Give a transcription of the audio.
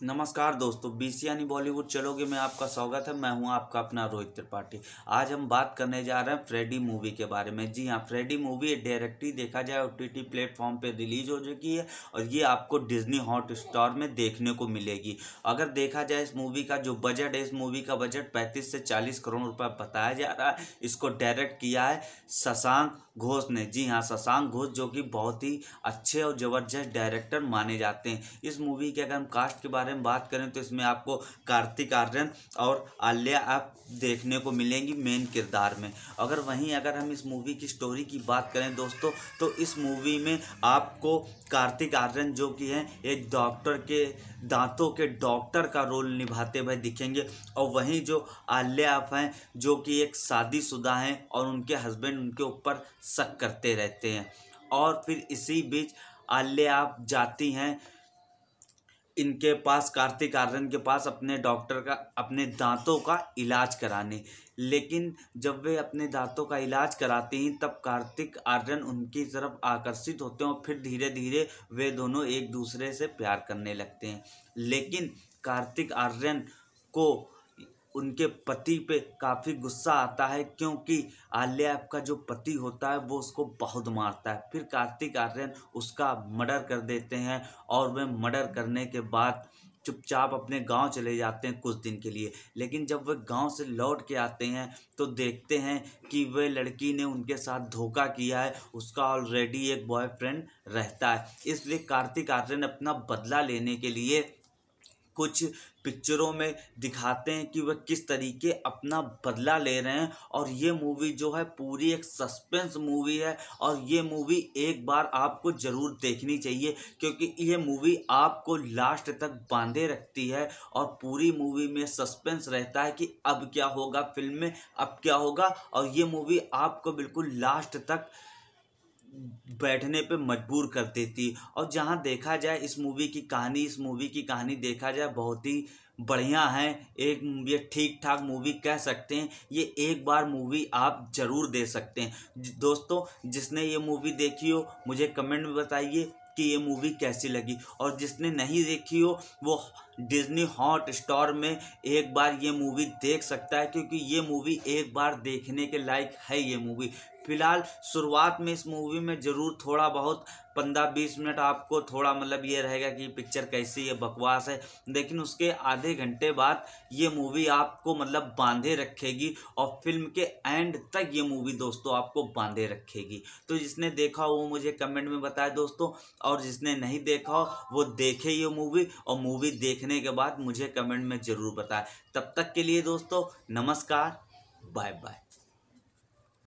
नमस्कार दोस्तों बीसी यानी बॉलीवुड चलोगे में आपका स्वागत है। मैं हूँ आपका अपना रोहित त्रिपाठी। आज हम बात करने जा रहे हैं फ्रेडी मूवी के बारे में। जी हाँ फ्रेडी मूवी डायरेक्टली देखा जाए ओ टी टी प्लेटफॉर्म पे रिलीज़ हो चुकी है और ये आपको डिज्नी हॉट स्टार में देखने को मिलेगी। अगर देखा जाए इस मूवी का जो बजट है, इस मूवी का बजट पैंतीस से चालीस करोड़ रुपये बताया जा रहा है। इसको डायरेक्ट किया है शशांक घोष ने। जी हाँ शशांक घोष जो कि बहुत ही अच्छे और ज़बरदस्त डायरेक्टर माने जाते हैं। इस मूवी के अगर हम कास्ट के बारे बारे में बात करें तो इसमें आपको कार्तिक आर्यन और आलिया आप देखने को मिलेंगी मेन किरदार में। अगर वहीं अगर हम इस मूवी की स्टोरी की बात करें दोस्तों तो इस मूवी में आपको कार्तिक आर्यन जो कि हैं, एक डॉक्टर के दांतों के डॉक्टर का रोल निभाते हुए दिखेंगे। और वहीं जो आलिया आप हैं, जो कि एक शादीशुदा हैं और उनके हस्बैंड उनके ऊपर शक करते रहते हैं। और फिर इसी बीच आलिया आप जाती हैं इनके पास, कार्तिक आर्यन के पास अपने डॉक्टर का, अपने दांतों का इलाज कराने। लेकिन जब वे अपने दांतों का इलाज कराते हैं, तब कार्तिक आर्यन उनकी तरफ़ आकर्षित होते हैं और फिर धीरे धीरे वे दोनों एक दूसरे से प्यार करने लगते हैं। लेकिन कार्तिक आर्यन को उनके पति पे काफ़ी गुस्सा आता है क्योंकि आलिया का जो पति होता है, वो उसको बहुत मारता है। फिर कार्तिक आर्यन उसका मर्डर कर देते हैं और वे मर्डर करने के बाद चुपचाप अपने गाँव चले जाते हैं कुछ दिन के लिए। लेकिन जब वे गाँव से लौट के आते हैं तो देखते हैं कि वे लड़की ने उनके साथ धोखा किया है। उसका ऑलरेडी एक बॉयफ्रेंड रहता है। इसलिए कार्तिक आर्यन अपना बदला लेने के लिए कुछ पिक्चरों में दिखाते हैं कि वह किस तरीके अपना बदला ले रहे हैं। और ये मूवी जो है, पूरी एक सस्पेंस मूवी है और ये मूवी एक बार आपको ज़रूर देखनी चाहिए क्योंकि ये मूवी आपको लास्ट तक बांधे रखती है और पूरी मूवी में सस्पेंस रहता है कि अब क्या होगा, फ़िल्म में अब क्या होगा। और ये मूवी आपको बिल्कुल लास्ट तक बैठने पे मजबूर कर देती। और जहाँ देखा जाए इस मूवी की कहानी, इस मूवी की कहानी देखा जाए, बहुत ही बढ़िया है, एक ये ठीक ठाक मूवी कह सकते हैं, ये एक बार मूवी आप ज़रूर दे सकते हैं। दोस्तों, जिसने ये मूवी देखी हो, मुझे कमेंट में बताइए कि ये मूवी कैसी लगी। और जिसने नहीं देखी हो, वो डिज्नी हॉट स्टार में एक बार ये मूवी देख सकता है, क्योंकि ये मूवी एक बार देखने के लायक है ये मूवी फ़िलहाल, शुरुआत में इस मूवी में ज़रूर थोड़ा बहुत पंद्रह बीस मिनट आपको थोड़ा मतलब ये रहेगा कि पिक्चर कैसी है, बकवास है। लेकिन उसके आधे घंटे बाद ये मूवी आपको मतलब बांधे रखेगी और फ़िल्म के एंड तक ये मूवी दोस्तों आपको बांधे रखेगी। तो जिसने देखा वो मुझे कमेंट में बताए दोस्तों, और जिसने नहीं देखा वो देखे ये मूवी और मूवी देखने के बाद मुझे कमेंट में ज़रूर बताए। तब तक के लिए दोस्तों, नमस्कार बाय बाय